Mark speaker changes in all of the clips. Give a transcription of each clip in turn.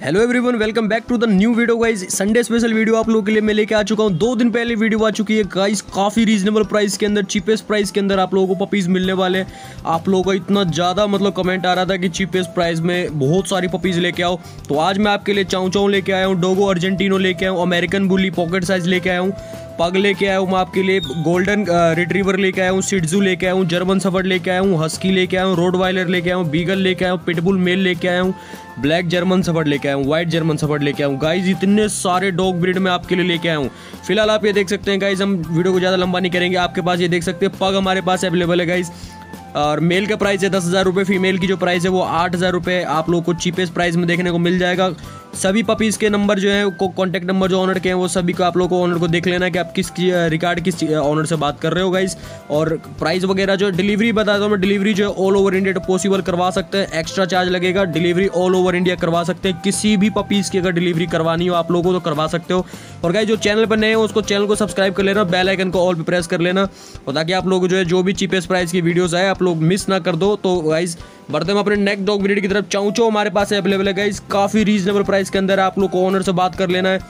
Speaker 1: Hello everyone welcome back to the new video guys Sunday special video आप लोगों के लिए मैं लेके आ चुका हूँ। दो दिन पहले वीडियो आ चुकी है गाइस काफ़ी रीजनेबल प्राइस के अंदर चीपेस्ट प्राइस के अंदर आप लोगों को पपीज़ मिलने वाले आप लोगों का इतना ज़्यादा मतलब कमेंट आ रहा था कि चीपेस्ट प्राइस में बहुत सारी पपीज़ लेके आओ। तो आज मैं आपके लिए चाऊ चाऊ लेके आया हूँ डोगो अर्जेंटिनो लेके आया हूँ अमेरिकन बुली पॉकेट साइज़ लेके आया हूँ। पग लेके आया हूँ मैं आपके लिए गोल्डन रिट्रीवर लेके आया हूँ सिडजू लेके आया हूँ जर्मन सफ़र लेके आया हूँ हस्की लेके आया हूँ रोड वाइलर लेके आया हूँ बीगल लेके आया हूँ पिटबुल मेल लेके आया हूँ ब्लैक जर्मन सफ़र लेके आया हूँ व्हाइट जर्मन सफ़र लेके आया हूँ गाइज़ इतने सारे डॉग ब्रीड में आपके लिए लेके आया हूँ फ़िलहाल आप ये देख सकते हैं गाइज़ हम वीडियो को ज़्यादा लंबा नहीं करेंगे आपके पास ये देख सकते हैं पग हमारे पास अवेलेबल है गाइज़ और मेल का प्राइस है दस हज़ार रुपये फीमेल की जो प्राइस है वो आठ हज़ार रुपये। आप लोग को चीपेस्ट प्राइस में देखने को मिल जाएगा। सभी पपीज़ के नंबर जो है, को कॉन्टैक्ट नंबर जो ऑनर के हैं, वो सभी को आप लोग को ऑनर को देख लेना कि आप किस रिकार्ड किस ऑनर से बात कर रहे हो गाइज़ और प्राइस वगैरह जो डिलीवरी बता दो मैं डिलीवरी जो है ऑल ओवर इंडिया तो पॉसिबल करवा सकते हैं। एक्स्ट्रा चार्ज लगेगा डिलीवरी ऑल ओवर इंडिया करवा सकते हैं। किसी भी पपीज़ की अगर डिलीवरी करवानी हो, आप लोगों को तो करवा सकते हो। और गाइज़ जो चैनल पर नए हो, उसको चैनल को सब्सक्राइब कर लेना बेल आइकन को ऑल पे प्रेस कर लेना। और ताकि आप लोग जो है, जो भी चीपेस्ट प्राइस की वीडियोज़ आए, आप लोग मिस ना कर दो। तो गाइज़ बढ़ते हम अपने नेक डॉग ब्रीड की तरफ़। चाऊचो हमारे पास अवेलेबल है गाइज़ काफ़ी रीजनेबल प्राइस के अंदर आप लोग को ओनर से बात कर लेना है।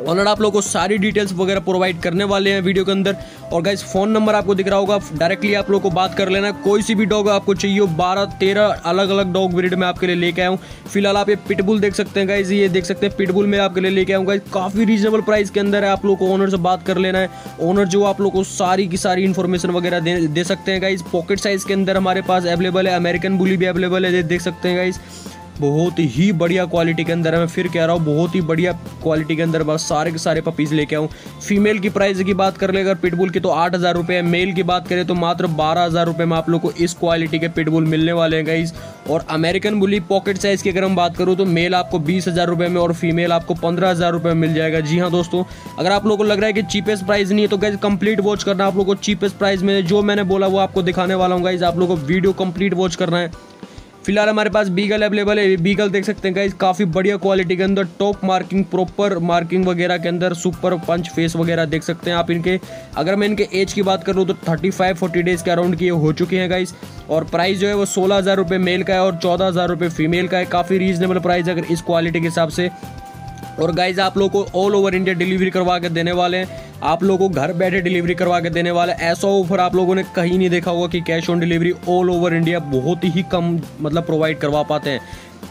Speaker 1: ऑनर आप लोगों को सारी डिटेल्स वगैरह प्रोवाइड करने वाले हैं वीडियो के अंदर और गाइज़ फ़ोन नंबर आपको दिख रहा होगा डायरेक्टली आप लोगों को बात कर लेना कोई सी भी डॉग आपको चाहिए हो बारह तेरह अलग अलग डॉग ब्रीड में आपके लिए लेके आया हूँ। फ़िलहाल आप ये पिटबुल देख सकते हैं गाइज़ ये देख सकते हैं पिटबुल में आपके लिए लेके आऊँगा काफ़ी रीजनेबल प्राइस के अंदर है आप लोग को ओनर से बात कर लेना है। ओनर जो आप लोग को सारी की सारी इन्फॉर्मेशन वगैरह दे, दे सकते हैं गाइज़ पॉकेट साइज़ के अंदर हमारे पास अवेलेबल है अमेरिकन बुली भी अवेलेबल है देख सकते हैं गाइज़ बहुत ही बढ़िया क्वालिटी के अंदर है। मैं फिर कह रहा हूँ, बहुत ही बढ़िया क्वालिटी के अंदर बस सारे के सारे पपीज़ लेके आऊँ। फीमेल की प्राइस की बात कर ले, अगर पिटबुल की तो आठ हज़ार रुपये मेल की बात करें तो मात्र बारह हज़ार रुपये में आप लोग को इस क्वालिटी के पिटबुल मिलने वाले हैं गाइज़ और अमेरिकन बुली पॉकेट साइज़ की अगर हम बात करूँ तो मेल आपको बीस हज़ार रुपये में और फीमेल आपको पंद्रह हज़ार रुपये में मिल जाएगा। जी हाँ दोस्तों, अगर आप लोगों को लग रहा है कि चीपेस्ट प्राइस नहीं है तो गाइज़ कंप्लीट वॉच करना। आप लोग को चीपेस्ट प्राइस में जो मैंने बोला वो आपको दिखाने वाला हूँ गाइज़ आप लोग को वीडियो कंप्लीट वॉच करना है। फ़िलहाल हमारे पास बीगल अवेलेबल है। बीगल देख सकते हैं गाइज़ काफ़ी बढ़िया क्वालिटी के अंदर टॉप मार्किंग प्रॉपर मार्किंग वगैरह के अंदर सुपर पंच फेस वगैरह देख सकते हैं आप इनके। अगर मैं इनके एज की बात करूँ तो थर्टी फाइव फोर्टी डेज़ के अराउंड की हो चुके हैं गाइज़ और प्राइस जो है वो सोलह हज़ार रुपये मेल का है और चौदह हज़ार रुपये फीमेल का है। काफ़ी रीजनेबल प्राइस अगर इस क्वालिटी के हिसाब से। और गाइज़ आप लोग को ऑल ओवर इंडिया डिलीवरी करवा के देने वाले हैं। आप लोगों को घर बैठे डिलीवरी करवा के देने वाले ऐसा ऑफ़र आप लोगों ने कहीं नहीं देखा होगा कि cash on delivery all over India बहुत ही कम मतलब प्रोवाइड करवा पाते हैं।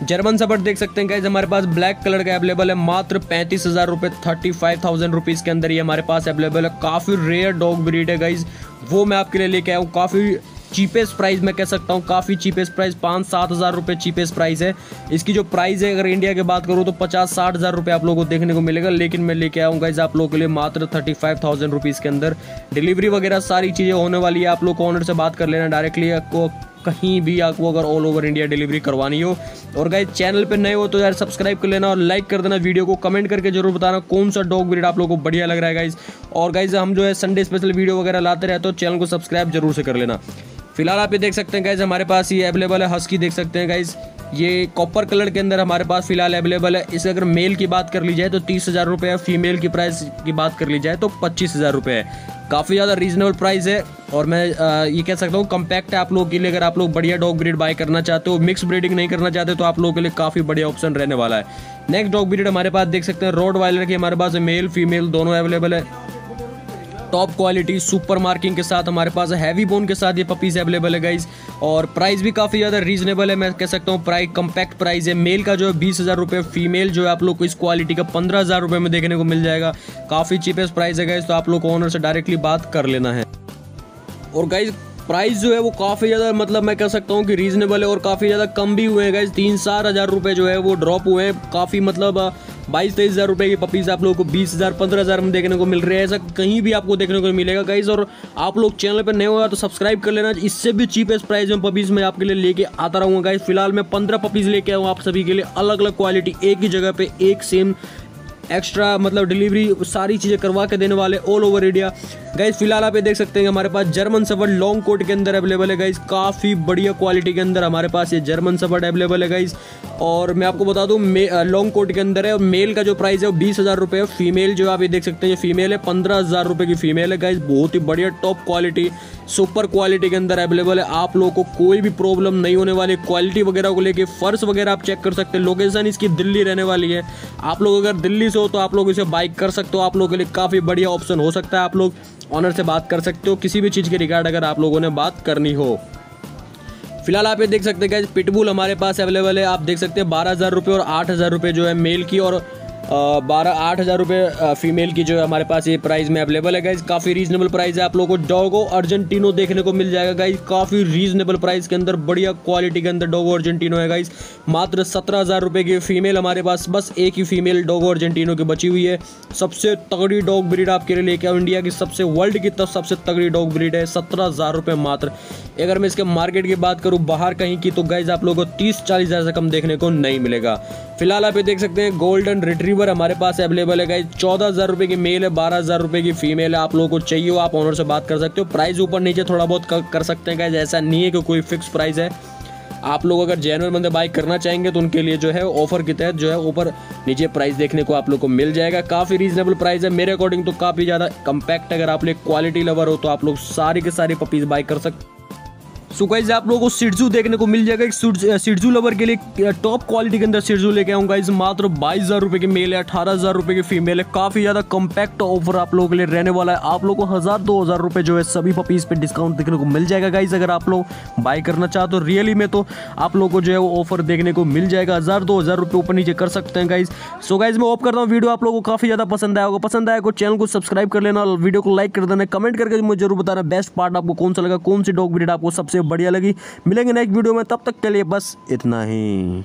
Speaker 1: जर्मन सबर देख सकते हैं गाइज़ हमारे पास ब्लैक कलर का अवेलेबल है। मात्र पैंतीस हज़ार रुपये थर्टी फाइव थाउज़ेंड रुपीज़ के अंदर ये हमारे पास अवेलेबल है। काफ़ी रेयर डॉग ब्रीड है गाइज़ वो मैं आपके लिए लेके आया हूँ। काफ़ी चीपेस्ट प्राइस मैं कह सकता हूँ, काफ़ी चीपेस्ट प्राइस पाँच सात हज़ार रुपये चीपेस्ट प्राइस है। इसकी जो प्राइस है, अगर इंडिया की बात करूँ तो पचास साठ हज़ार रुपये आप लोगों को देखने को मिलेगा, लेकिन मैं लेके आऊँगा इस आप लोगों के लिए मात्र थर्टी फाइव थाउज़ेंड रुपीज़ के अंदर। डिलीवरी वगैरह सारी चीज़ें होने वाली है, आप लोग को ऑनर से बात कर लेना डायरेक्टली आपको कहीं भी आपको अगर ऑल ओवर इंडिया डिलीवरी करवानी हो। और गाइज़ चैनल पे नए हो तो यार सब्सक्राइब कर लेना और लाइक कर देना वीडियो को कमेंट करके ज़रूर बताना कौन सा डॉग ब्रीड आप लोगों को बढ़िया लग रहा है गाइज़ और गाइज़ हम जो है संडे स्पेशल वीडियो वगैरह लाते रहते हो चैनल को सब्सक्राइब ज़रूर से कर लेना। फ़िलहाल आप ये देख सकते हैं गाइज़ हमारे पास ये अवेलेबल है हस्की देख सकते हैं गाइज़ ये कॉपर कलर के अंदर हमारे पास फ़िलहाल अवेलेबल है। इसे अगर मेल की बात कर ली जाए तो तीस हज़ार रुपये है। फीमेल की प्राइस की बात कर ली जाए तो पच्चीस हज़ार रुपये है। काफ़ी ज़्यादा रीजनेबल प्राइस है और मैं आ, ये कह सकता हूँ कम्पैक्ट है आप लोगों के लिए। अगर आप लोग बढ़िया डॉग ब्रीड बाय करना चाहते हो मिक्स ब्रीडिंग नहीं करना चाहते तो आप लोगों के लिए काफ़ी बढ़िया ऑप्शन रहने वाला है। नेक्स्ट डॉग ब्रीड हमारे पास देख सकते हैं रोड वाइलर की हमारे पास मेल फीमेल दोनों अवेलेबल है। टॉप क्वालिटी सुपर मार्किंग के साथ हमारे पास हैवी बोन के साथ ये पपीज अवेलेबल है गाइज़ और प्राइस भी काफ़ी ज़्यादा रीजनेबल है, मैं कह सकता हूँ प्राइस कम्पैक्ट प्राइस है. मेल का जो है बीस हज़ार रुपये फीमेल जो है आप लोग को इस क्वालिटी का पंद्रह हज़ार रुपये में देखने को मिल जाएगा. काफ़ी चीपेस्ट प्राइस है गाइज़ तो आप लोग को ओनर से डायरेक्टली बात कर लेना है. और गाइज़ प्राइस जो है वो काफ़ी ज़्यादा मतलब मैं कह सकता हूँ कि रीजनेबल है और काफ़ी ज़्यादा कम भी हुए हैं गाइज़ तीन चार हज़ार रुपये जो है वो ड्रॉप हुए हैं. काफ़ी मतलब बाईस तेईस हज़ार रुपये की पपीज़ आप लोगों को बीस हज़ार, पंद्रह हज़ार में देखने को मिल रहे हैं। ऐसा कहीं भी आपको देखने को मिलेगा गाइज़ और आप लोग चैनल पर नए होगा तो सब्सक्राइब कर लेना। इससे भी चीपेस्ट प्राइस में पपीज़ मैं आपके लिए लेके आता रहूँगा गाइज़ फ़िलहाल मैं पंद्रह पपीज़ लेके आऊँ आप सभी के लिए। अलग अलग क्वालिटी एक ही जगह पे, एक सेम एक्स्ट्रा मतलब डिलीवरी सारी चीज़ें करवा के देने वाले ऑल ओवर इंडिया गाइज़ फ़िलहाल आप ये देख सकते हैं हमारे पास जर्मन सफ़र लॉन्ग कोट के अंदर अवेलेबल है गाइज़ काफ़ी बढ़िया क्वालिटी के अंदर हमारे पास ये जर्मन सफ़र अवेलेबल है गाइज़ और मैं आपको बता दूँ लॉन्ग कोट के अंदर है और मेल का जो प्राइस है वो बीस हज़ार रुपये है। फीमेल जो आप ये देख सकते हैं फीमेल है, पंद्रह हज़ार रुपये की फीमेल है गाइज़ बहुत ही बढ़िया टॉप क्वालिटी सुपर क्वालिटी के अंदर अवेलेबल है। आप लोगों को कोई भी प्रॉब्लम नहीं होने वाली। क्वालिटी वगैरह को लेकर फर्श वगैरह आप चेक कर सकते हैं। लोकेशन इसकी दिल्ली रहने वाली है। आप लोग अगर दिल्ली से हो तो आप लोग इसे बाइक कर सकते हो। आप लोगों के लिए काफ़ी बढ़िया ऑप्शन हो सकता है। आप लोग ऑनर से बात कर सकते हो। किसी भी चीज़ के रिगार्ड अगर आप लोगों ने बात करनी हो। फ़िलहाल आप ये देख सकते हैं पिटबुल हमारे पास अवेलेबल है। आप देख सकते हैं, बारह हज़ार रुपये और आठ हज़ार जो है मेल की। और बारह आठ हज़ार रुपये फीमेल की जो है हमारे पास ये प्राइस में अवेलेबल है गाइज़ काफ़ी रीजनेबल प्राइस है आप लोगों को. डॉगो अर्जेंटिनो देखने को मिल जाएगा गाइज़ काफ़ी रीजनेबल प्राइस के अंदर, बढ़िया क्वालिटी के अंदर डॉगो अर्जेंटिनो है गाइज़ मात्र सत्रह हज़ार रुपये की फीमेल हमारे पास, बस एक ही फीमेल डॉगो अर्जेंटिनो की बची हुई है. सबसे तगड़ी डॉग ब्रीड आपके लिए लेके आओ इंडिया की सबसे वर्ल्ड की तब सबसे तगड़ी डॉग ब्रीड है, सत्रह हज़ार रुपये मात्र. अगर मैं इसके मार्केट की बात करूँ, बाहर कहीं की तो गाइज़ आप लोगों को तीस चालीस हज़ार से कम देखने को नहीं मिलेगा. फ़िलहाल आप ये देख सकते हैं गोल्डन रिट्रीवर हमारे पास अवेलेबल है गाइज़ चौदह हज़ार रुपये की मेल है, बारह हज़ार रुपये की फीमेल है। आप लोगों को चाहिए हो, आप ऑनर से बात कर सकते हो। प्राइस ऊपर नीचे थोड़ा बहुत कर सकते हैं गाइज़ ऐसा नहीं है कि कोई फिक्स प्राइस है। आप लोग अगर जैनवन बंदे बाइक करना चाहेंगे तो उनके लिए जो है ऑफ़र के तहत जो है ऊपर नीचे प्राइस देखने को आप लोग को मिल जाएगा। काफ़ी रीजनेबल प्राइस है। मेरे अकॉर्डिंग तो काफ़ी ज़्यादा कम्पैक्ट अगर आप लोग क्वालिटी लवर हो तो आप लोग सारी के सारी पपीज बाइक कर सकते सो गाइज़ आप लोगों को सिडजू देखने को मिल जाएगा। एक सिडजू लवर के लिए टॉप क्वालिटी के अंदर सिडजू लेके आऊँगा इस मात्र बाईस हज़ार रुपए की मेल है, अठारह हज़ार रुपए की फीमेल है। काफ़ी ज़्यादा कम्पैक्ट ऑफ़र आप लोगों के लिए रहने वाला है। आप लोगों को हज़ार, दो हज़ार रुपए जो है सभी पपीज पे डिस्काउंट देखने को मिल जाएगा गाइज़ अगर आप लोग बाय करना चाहते हो रियली में तो आप लोग को जो है वो ऑफ़र देखने को मिल जाएगा। हज़ार, दो हज़ार रुपए ऊपर नीचे कर सकते हैं गाइज़ सो गाइज़ मैं ऑफ़ करता हूँ। वीडियो आप लोगों को काफ़ी ज़्यादा पसंद आया होगा। पसंद आया चैनल को सब्सक्राइब कर लेना वीडियो को लाइक कर देना। कमेंट करके मुझे ज़रूर बताना बेस्ट पार्ट आपको कौन सा लगा, कौन सी डॉग ब्रीड आपको सबसे बढ़िया लगी। मिलेंगे नेक्स्ट वीडियो में तब तक के लिए बस इतना ही।